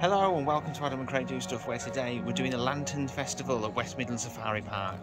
Hello and welcome to Adam and Craig Do Stuff, where today we're doing the Lantern Festival at West Midlands Safari Park.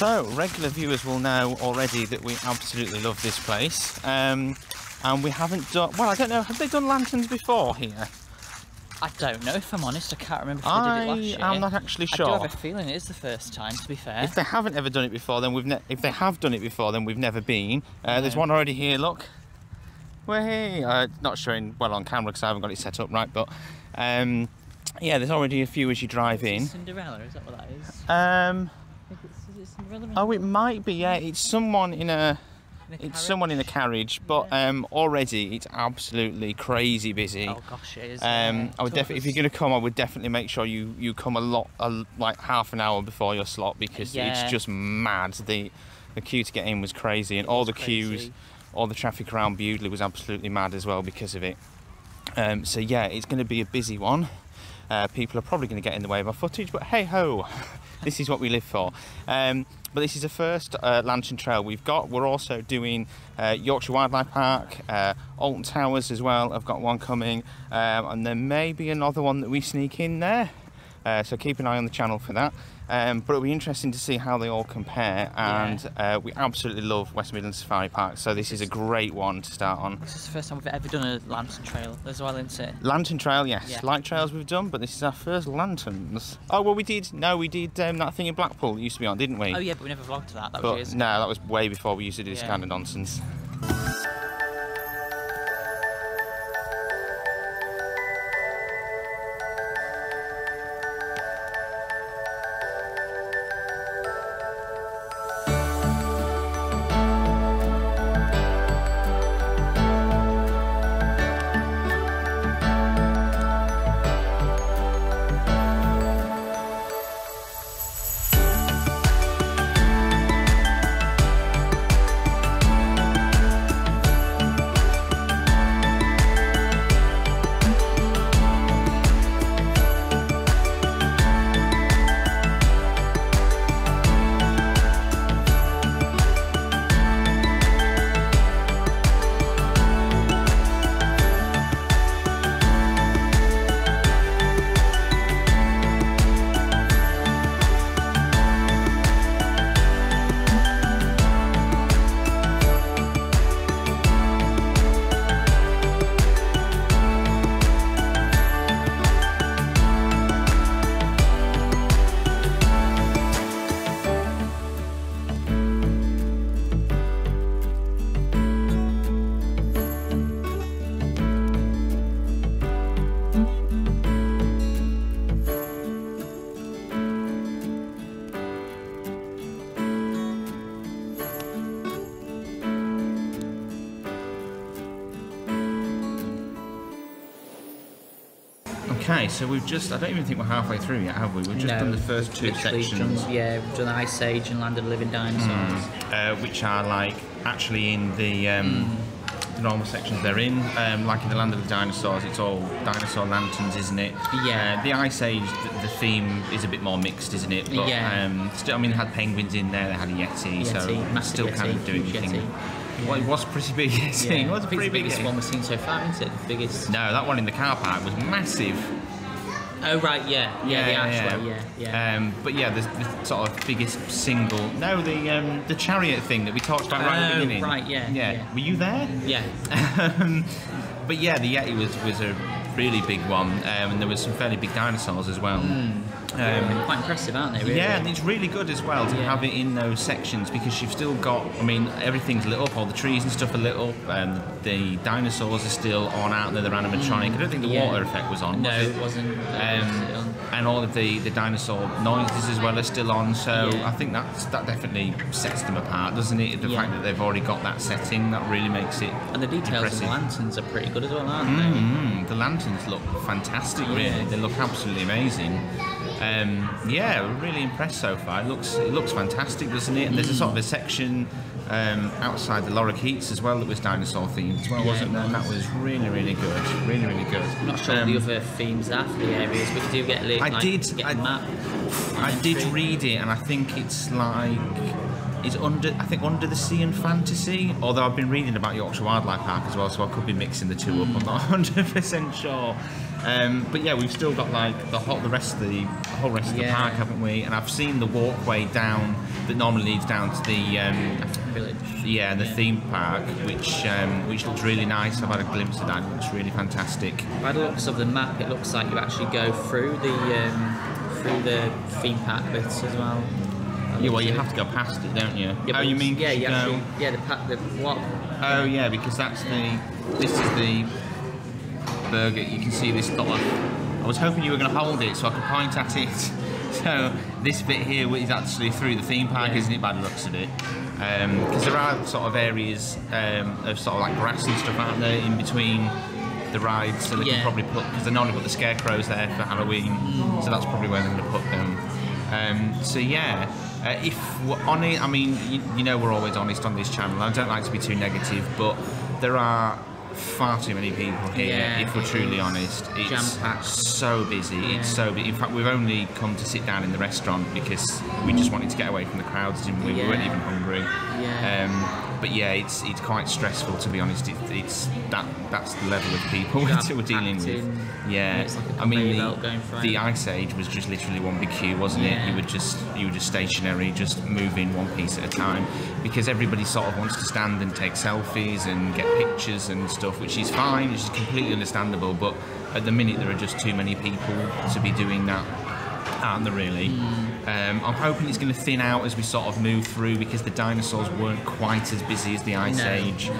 So, regular viewers will know already that we absolutely love this place. Um, and we haven't done, well, I don't know, have they done lanterns before here? I don't know if I'm honest. I can't remember if they did it last year. I am not actually sure. I do have a feeling it is the first time. To be fair, if they haven't ever done it before, then we've ne- if they have done it before, then we've never been. Uh, no. There's one already here. Look, way uh, not showing well on camera because I haven't got it set up right, but um, yeah, there's already a few as you drive in. Cinderella, is that what that is? Um, Oh, it might be. Yeah, it's someone in a. In a it's someone in a carriage, but yeah. um, already it's absolutely crazy busy. Oh gosh, it is. Um, I would definitely, if you're going to come, I would definitely make sure you you come a lot, a, like half an hour before your slot because yeah. it's just mad. The the queue to get in was crazy, and all the crazy. queues, all the traffic around Bewdley was absolutely mad as well because of it. Um, so yeah, it's going to be a busy one. Uh, people are probably going to get in the way of our footage, but hey ho, this is what we live for. Um, but this is the first uh, lantern trail we've got. We're also doing uh, Yorkshire Wildlife Park, uh, Alton Towers as well. I've got one coming, um, and there may be another one that we sneak in there. Uh, so keep an eye on the channel for that. Um, but it'll be interesting to see how they all compare. And yeah. uh, we absolutely love West Midlands Safari Park, so this is a great one to start on. This is the first time we've ever done a lantern trail as well, isn't it? Lantern trail, yes. Yeah. Light trails we've done, but this is our first lanterns. Oh well, we did. No, we did um, that thing in Blackpool that used to be on, didn't we? Oh yeah, but we never vlogged that. That but, No, that was way before we used to do this yeah. kind of nonsense. Okay, so we've just, I don't even think we're halfway through yet, have we? We've just no, done the first two sections. Done, yeah, we've done Ice Age and Land of the Living Dinosaurs. Mm, uh, which are like actually in the, um, mm. the normal sections they're in. Um, like in the Land of the Dinosaurs, it's all dinosaur lanterns, isn't it? Yeah. Uh, the Ice Age, the, the, theme is a bit more mixed, isn't it? But, yeah. Um, still, I mean, they had penguins in there, they had a Yeti, Yeti so still Yeti, kind of doing your thing. Yeah. Well, it was pretty big. Yeah. it was pretty the biggest big one we've seen so far, isn't it? The biggest. No, that one in the car park was massive. Oh right, yeah, yeah, yeah, the yeah, yeah. yeah. Um, but yeah, the, the, sort of biggest single. No, the um, the chariot thing that we talked about right at the oh, beginning. Right, yeah, yeah, yeah. Were you there? Yeah. um, but yeah, the Yeti was was a really big one, um, and there was some fairly big dinosaurs as well. Mm. Um, quite impressive, aren't they? Really? Yeah, and it's really good as well to yeah. have it in those sections because you've still got. I mean, everything's lit up, all the trees and stuff are lit up, and the dinosaurs are still on out there. They're animatronic. Mm. I don't think the yeah. water effect was on. No, was it? it wasn't. Um, and all of the, the dinosaur noises as well are still on. So yeah. I think that's that definitely sets them apart, doesn't it? The yeah. fact that they've already got that setting that really makes it. And the details impressive. of the lanterns are pretty good as well, aren't mm-hmm. they? The lanterns look fantastic. Yeah. Really, they look absolutely amazing. Um, yeah, we're really impressed so far. It looks it looks fantastic, doesn't it? And there's a sort of a section um, outside the lorikeets as well that was dinosaur themed as well, yeah, wasn't there? And that was really, really good. Really, really good. I'm not sure um, what the other themes are for the areas, but you do get like, I did, get I, map. I did read it, and I think it's like it's under I think under the sea and fantasy. Although I've been reading about Yorkshire Wildlife Park as well, so I could be mixing the two up. I'm not 100 percent sure. Um, but yeah, we've still got like the whole the rest of the, the whole rest of yeah. the park, haven't we? And I've seen the walkway down that normally leads down to the um, village. Yeah, the yeah. theme park, which um, which looks really nice. I've had a glimpse of that. It looks really fantastic. By the looks of the map, it looks like you actually go through the um, through the theme park bits as well. Yeah, well, you have to go past it, don't you? Yeah, oh, you mean yeah, you go... yeah, the the what? Oh, yeah, because that's the this is the burger. You can see this dot. I was hoping you were going to hold it so I could point at it. So this bit here is actually through the theme park, yeah. isn't it? By the looks of it, because um, there are sort of areas um, of sort of like grass and stuff out there in between the rides, so they yeah. can probably put because they normally put the scarecrows there for Halloween, mm. so that's probably where they're going to put them. Um, so yeah, uh, if we're honest, I mean, you, you, know, we're always honest on this channel. I don't like to be too negative, but there are far too many people here. Yeah, if we're truly honest, it's so busy. Yeah. It's so. busy. In fact, we've only come to sit down in the restaurant because we just wanted to get away from the crowds, and we? Yeah. we weren't even hungry. Um, but yeah, it's it's quite stressful to be honest. It, it's that that's the level of people that we're dealing with. Yeah, like I mean the, the Ice Age was just literally one big queue, wasn't yeah. it? You were just you were just stationary, just moving one piece at a time, because everybody sort of wants to stand and take selfies and get pictures and stuff, which is fine. which is completely understandable, but at the minute there are just too many people to be doing that aren't there really? Um, I'm hoping it's going to thin out as we sort of move through because the dinosaurs weren't quite as busy as the Ice no. Age.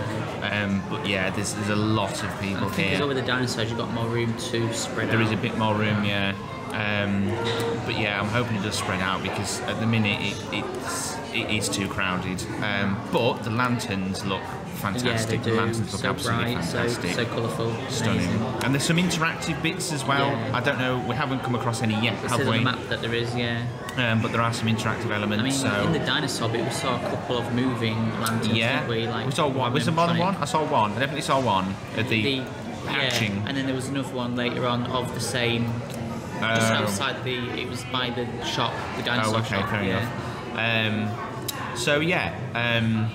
Um, but yeah, there's, there's a lot of people I think here. With the dinosaurs, you've got more room to spread there out. There is a bit more room, yeah. Um, but yeah, I'm hoping it does spread out because at the minute it, it's it is too crowded. Um, but the lanterns look fantastic. Yeah, the lanterns look so absolutely bright, fantastic. So, so colourful. Stunning. Amazing. And there's some interactive bits as well. Yeah. I don't know, we haven't come across any yet, have we? the map that there is, yeah. Um, but there are some interactive elements. I mean, so. in the dinosaur bit, we saw a couple of moving lanterns. Yeah, we? Like we saw one. Was there more than one? I saw one. I definitely saw one at the, the hatching. Yeah, and then there was another one later on of the same. Um, just outside the, it was by the shop, the dinosaur oh, okay, shop. Fair yeah. enough. Um, so yeah. Um,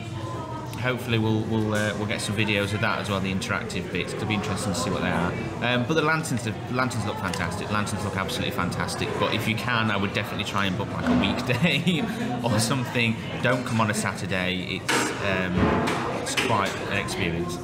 hopefully we'll we'll uh, we'll get some videos of that as well, the interactive bits. It'll be interesting to see what they are. Um, but the lanterns, the lanterns look fantastic. Lanterns look absolutely fantastic. But if you can, I would definitely try and book like a weekday or something. Don't come on a Saturday. It's um, it's quite an experience.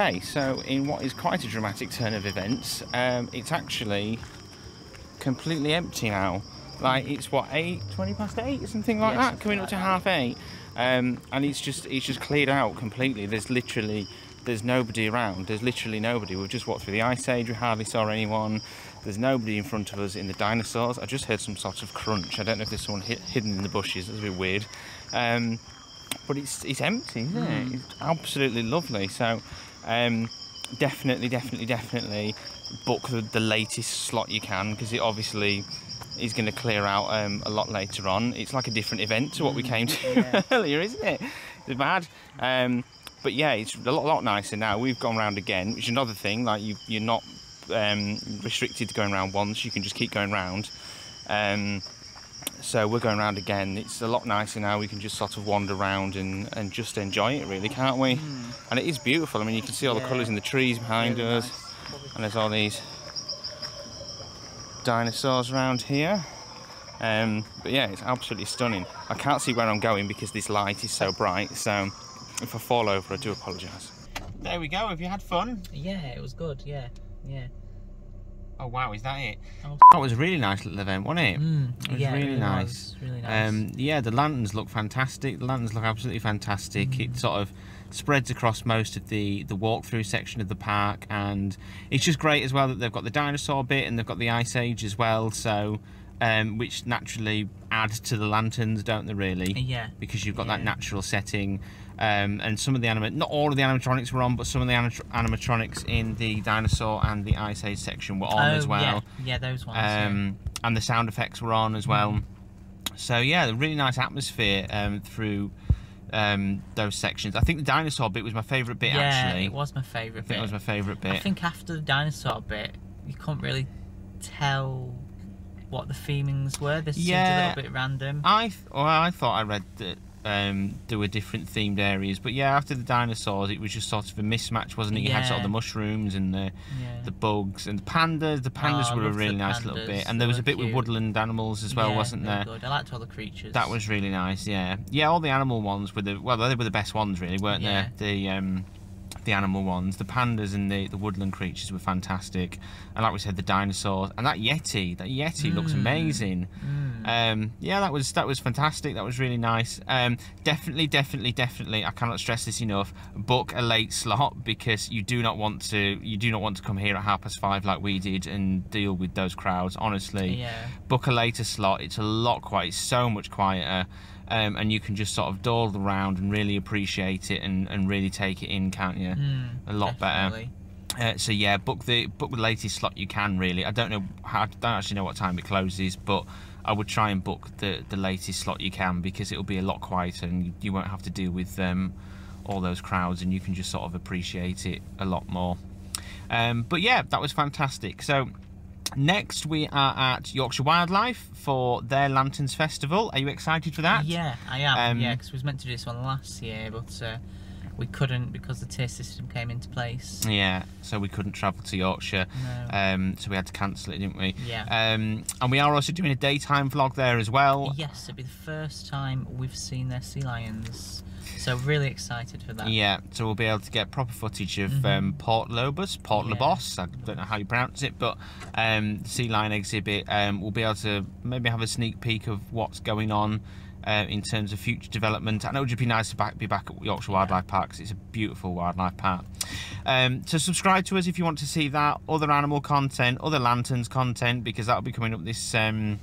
Okay, so in what is quite a dramatic turn of events, um, it's actually completely empty now. Like it's what eight, twenty past eight, something like Yeah, that, coming up to that. half eight, um, and it's just it's just cleared out completely. There's literally there's nobody around. There's literally nobody. We've just walked through the ice age. We hardly saw anyone. There's nobody in front of us in the dinosaurs. I just heard some sort of crunch. I don't know if there's someone hi- hidden in the bushes. That's a bit weird. Um, but it's it's empty, isn't it? It's absolutely lovely. So, um, definitely, definitely, definitely book the, the latest slot you can because it obviously is going to clear out um, a lot later on. It's like a different event to what we came to yeah. earlier, isn't it? It's mad. Um, but yeah, it's a lot, lot nicer now. We've gone round again, which is another thing. Like you, you're not um, restricted to going round once. You can just keep going round. Um, so we're going round again. It's a lot nicer now. We can just sort of wander around and, and just enjoy it, really, can't we? And it is beautiful. I mean, you can see all the colours in the trees behind Really us, nice. and there's all these dinosaurs around here. Um, but yeah, it's absolutely stunning. I can't see where I'm going because this light is so bright. So if I fall over, I do apologise. There we go. Have you had fun? Yeah, it was good. Yeah, yeah. Oh wow, is that it? Oh. That was a really nice little event, wasn't it? Mm, It was yeah, really it really nice. was, really nice. Um, yeah, the lanterns look fantastic. The lanterns look absolutely fantastic. Mm. It sort of spreads across most of the the walkthrough section of the park, and it's just great as well that they've got the dinosaur bit and they've got the ice age as well. So, um, which naturally add to the lanterns, don't they? Really? yeah, because you've got that natural setting. Um, and some of the anima- not all of the animatronics were on, but some of the animatr- animatronics in the dinosaur and the ice age section were on oh, as well Yeah, yeah those ones. yeah. um, and the sound effects were on as well. So yeah, the really nice atmosphere um, through um, those sections. I think the dinosaur bit was my favourite bit yeah, actually. it was my favourite I think bit. it was my favourite bit. I think after the dinosaur bit, you couldn't really tell what the themings were. This Yeah. seemed a little bit random. I th- well, I thought I read that um, there were different themed areas, but yeah, after the dinosaurs, it was just sort of a mismatch, wasn't it? You had sort of the mushrooms and the yeah. the bugs and the pandas. The pandas Oh, were a really nice little bit, and They there was a bit with woodland animals as well, Yeah, wasn't there? Good. I liked all the creatures. That was really nice, yeah. Yeah, all the animal ones were the well, they were the best ones, really, weren't Yeah. they? The um, the animal ones, the pandas and the, the woodland creatures were fantastic, and like we said, the dinosaurs and that yeti. That yeti looks Mm. amazing. Mm. Um, yeah, that was that was fantastic. That was really nice. Um, definitely, definitely, definitely. I cannot stress this enough. Book a late slot because you do not want to. You do not want to come here at half past five like we did and deal with those crowds. Honestly, yeah. book a later slot. It's a lot quiet. It's so much quieter. Um, and you can just sort of dawdle around and really appreciate it and, and really take it in, can't you? Mm, A lot better. Uh, so yeah, book the book the latest slot you can. Really, I don't know. How, I don't actually know what time it closes, but I would try and book the the latest slot you can because it'll be a lot quieter and you, you won't have to deal with um, all those crowds and you can just sort of appreciate it a lot more. Um, but yeah, that was fantastic. So. Next, we are at Yorkshire Wildlife for their Lanterns Festival. Are you excited for that? Yeah, I am. Um, yeah, because we was meant to do this one last year, but uh, we couldn't because the tier system came into place. Yeah, so we couldn't travel to Yorkshire, No. um, so we had to cancel it, didn't we? Yeah. Um, and we are also doing a daytime vlog there as well. Yes, it'll be the first time we've seen their sea lions. So really excited for that. Yeah, so we'll be able to get proper footage of Mhm. um, Port Lobos, Port Yeah. Lobos. I don't know how you pronounce it, but um, sea lion exhibit. Um, we'll be able to maybe have a sneak peek of what's going on uh, in terms of future development. I know it would just be nice to back, be back at Yorkshire Wildlife Park 'cause it's a beautiful wildlife park. Um, so subscribe to us if you want to see that, other animal content, other lanterns content, because that'll be coming up this. Um,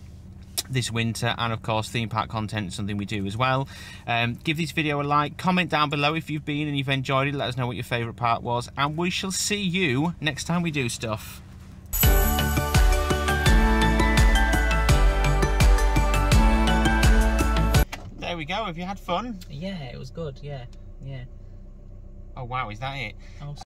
this winter and of course theme park content something we do as well um, give this video a like comment down below if you've been and you've enjoyed it let us know what your favorite part was and we shall see you next time we do stuff go have you had fun Yeah, it was good. Yeah, yeah. oh wow is that it Oh,